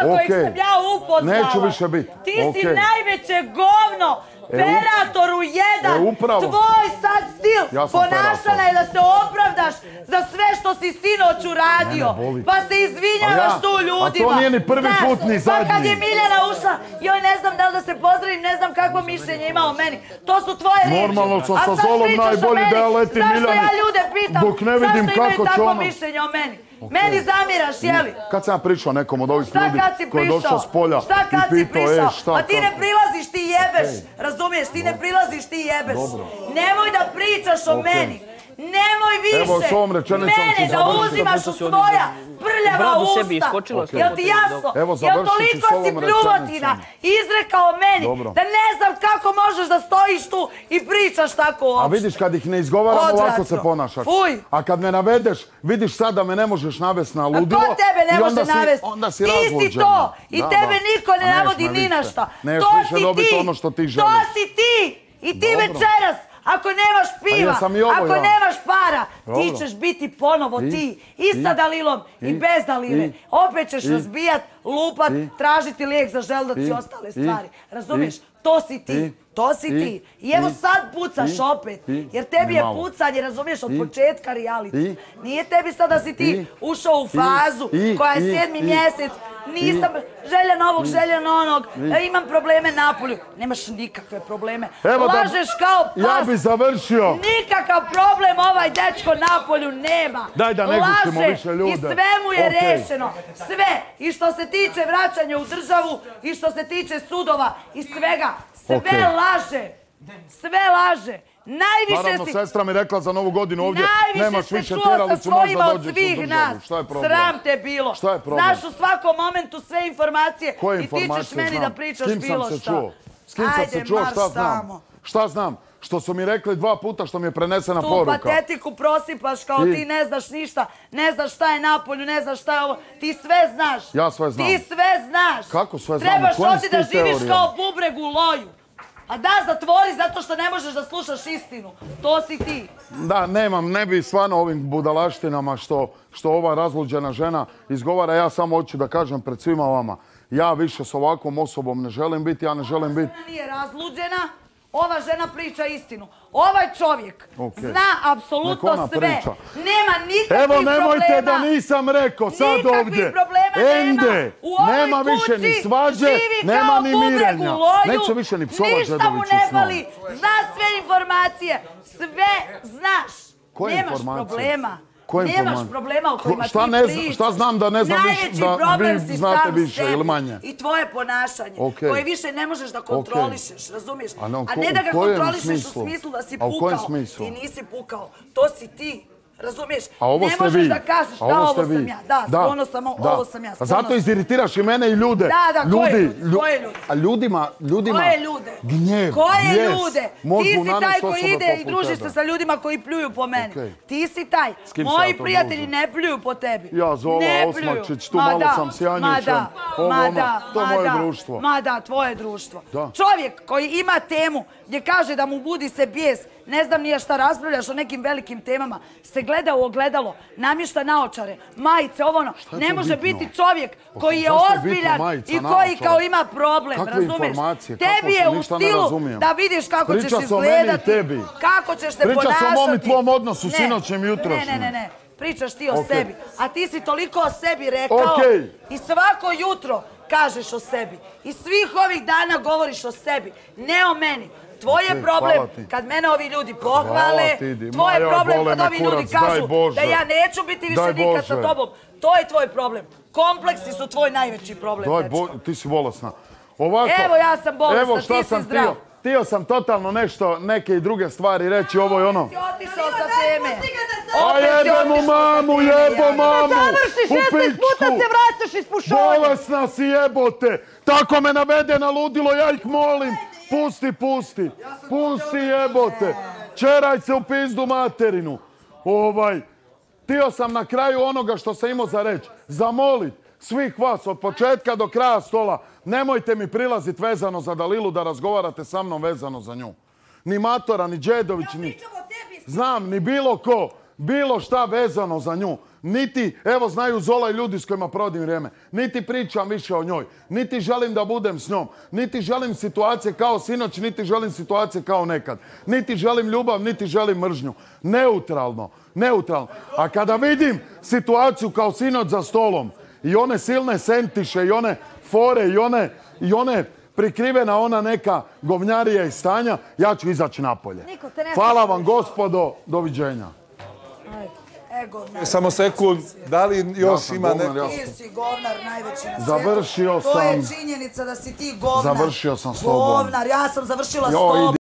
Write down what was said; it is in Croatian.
kojeg Okej. sam ja upoznala. Neću više bit. Ti si najveće govno. Peratoru jedan, E, upravo. tvoj sad stil Ja perator. je da se opravdaš za sve što si sinoć uradio. Pa se izvinjavaš ja- tu a to ljudima. nije ni prvi Znaš, put, ni Pa kad zadnji. je Miljana ušla, joj ne znam da li da se pozdravim, ne znam kakvo mišljenje ima o meni. To su tvoje riječi. Normalno sam sa Zolom najbolji da ja letim Zašto Miljani, ja ljude pitam, dok ne vidim zašto imaju kako će takvo ona. mišljenje o meni? Meni zamiraš, jeli? Kad sam ja pričao nekom od ovih ljudi koji je došao s polja Šta kad i si pitao, e, šta, A ti ne prilaziš, ti jebeš. Razumiješ? Ti ne prilaziš, ti jebeš. Dobro. Nemoj da pričaš o meni. Nemoj više. Evo, s ovom rečenicom Mene da uzimaš u svoja prljava usta. sebi iskočilo, Ok. Jel ti jasno? Evo, Jel toliko si pljuvatina izrekao meni Dobro. da ne znam kako možeš da stojiš tu i pričaš tako A uopšte. vidiš kad ih ne izgovaram ovako se ponašaš. Fuj. A kad me navedeš, vidiš sad da me ne možeš navesti na ludilo. A ko tebe ne može navesti? Onda si Ti si to i Da, tebe da. niko ne A navodi ni na šta. Neš to više dobiti ti. ono što ti To želiš. si ti. I ti Dobro. večeras, ako nemaš piva, ovo ako ja. nemaš para, ti ćeš biti ponovo I? ti. I sa? Dalilom, i, I? bez Dalile. I? Opet ćeš razbijat, lupat, tražiti lijek za želudac i ostale stvari. Razumiješ? To si ti. To si ti. I evo sad pucaš opet. Jer tebi je pucanje, razumiješ, od početka reality. Nije tebi sad da si ti ušao u fazu koja je sedmi mjesec. Nisam željen ovog, željen onog, e, imam probleme napolju. Nemaš nikakve probleme. Evo da- Lažeš kao pas. Ja bi završio. Nikakav problem ovaj dečko napolju nema. Daj da ne gušimo Laže više ljude. I sve mu je Okej. rešeno. Sve. I što se tiče vraćanja u državu, i što se tiče sudova, i svega. Sve Okej. laže. Sve laže. Najviše Naravno, si... sestra mi rekla za novu godinu ovdje, Najviše nemaš više tjeralicu, možda dođeš u državu. Šta je problem? Sram te bilo. Šta je problem? Znaš u svakom momentu sve informacije Koje i ti ćeš meni znam? da pričaš kim bilo sam se šta. čuo? S kim sam se čuo, šta znam? Šta znam? Što su mi rekli dva puta što mi je prenesena Tu poruka. patetiku prosipaš kao I? ti ne znaš ništa, ne znaš šta je napolju, ne znaš šta je ovo. Ti sve znaš. Ja sve znam. Ti sve znaš. Kako sve znam? Trebaš ovdje da živiš kao bubreg u loju. A da, zatvori zato što ne možeš da slušaš istinu. To si ti. Da, nemam, ne bi stvarno ovim budalaštinama što, što ova razluđena žena izgovara. Ja samo hoću da kažem pred svima vama. Ja više s ovakvom osobom ne želim biti, ja ne želim biti. Ona nije razluđena, ova žena priča istinu. Ovaj čovjek zna apsolutno sve. priča. Nema nikakvih Evo, nemojte problema. da nisam rekao sad Nikakvih ovdje. problema. Ende, U ovoj nema više ni svađe, nema ni u mirenja. loju, Neće više ni psova Ništa mu Đedoviću ne fali. Zna sve informacije. Sve znaš. Koje Nemaš informacije? problema. Koje Nemaš informacije? problema o Ko- kojima šta ti ne znam- pričaš. šta znam da ne znam više- Najveći da problem vi si znate više ili manje? I tvoje ponašanje, koje više ne možeš da kontrolišeš, razumiješ? A A ne da u ga kontrolišeš smislu? u smislu da si A u pukao. kojem smislu? Ti nisi pukao, to si ti. Razumiješ? A ovo ne ste možeš vi. da kažeš, da, ovo vi. sam ja. Da, sklono sam, o- da. ovo sam ja. A sklono zato sam. iziritiriraš i mene i ljude. Da, da, koje ljudi? lju- Koje ljudi? A ljudima, ljudima... Koje ljude? Gnjev, Koje ljude? Ti si taj koji ide i poput druži se sa ljudima koji pljuju po meni. Okej. Ti si taj. Moji prijatelji ne pljuju po tebi. Ja, Zola. Osmačić, tu Ma malo da, sam s Janjićem. Ma da, Ovo, ma ono, da, to ma moje da, društvo. Ma da, tvoje društvo. Da. Čovjek koji ima temu gdje kaže da mu budi se bijes, ne znam nije šta raspravljaš o nekim velikim temama, se gleda u ogledalo, namješta naočare, majice, ovo ono. Ne može bitno? biti čovjek Pa koji je ozbiljan majica, i koji kao ima problem, Kakve razumiješ? Tebi je u ne stilu da vidiš kako Priča ćeš i izgledati, tebi. kako ćeš se Priča se o ponašati. mom i tvom odnosu, Ne, sinoćem, Ne, jutrošnjem. ne, ne, ne. Pričaš ti o Okej. sebi. A ti si toliko o sebi rekao Okej. i svako jutro kažeš o sebi. I svih ovih dana govoriš o sebi, ne o meni. Tvoj je problem kad mene ovi ljudi pohvale, tvoj je problem kad ovi ljudi kažu Bože. da ja neću biti više nikad sa tobom. To je tvoj problem. Kompleksi su tvoj najveći problem. Daj, bo- ti si bolesna. Ovako, Evo, ja sam bolesna, Evo ti si sam zdrav. Htio sam totalno nešto, neke i druge stvari reći, ovo i ono. Ti otišao sa teme. A Opet si jebem u otišao sa mamu, jebo mamu! Završi, U 16 puta se vraćaš iz pušovanja. Bolesna si jebote! Tako me navede na ludilo, ja ih molim! Pusti, pusti! Pusti jebote! Čeraj se u pizdu materinu! Ovaj, htio sam na kraju onoga što sam imao za reći. Zamolit svih vas od početka do kraja stola. Nemojte mi prilaziti vezano za Dalilu da razgovarate sa mnom vezano za nju. Ni Matora, ni Đedović, ni... Znam, ni bilo ko, bilo šta vezano za nju. Niti, evo znaju Zola i ljudi s kojima provodim vrijeme. Niti pričam više o njoj. Niti želim da budem s njom. Niti želim situacije kao sinoć, niti želim situacije kao nekad. Niti želim ljubav, niti želim mržnju. Neutralno, neutralno. A kada vidim situaciju kao sinoć za stolom i one silne sentiše i one fore i one, i one prikrivena ona neka govnjarija i stanja, ja ću izaći napolje. Hvala vam gospodo, doviđenja. E, govnar. Samo sekund, da li još sam ima govnar, neko... Ti si govnar najveći na svijetu. Završio To je sam. činjenica da si ti govnar. Završio sam s tobom. Govnar, ja sam završila s tobom.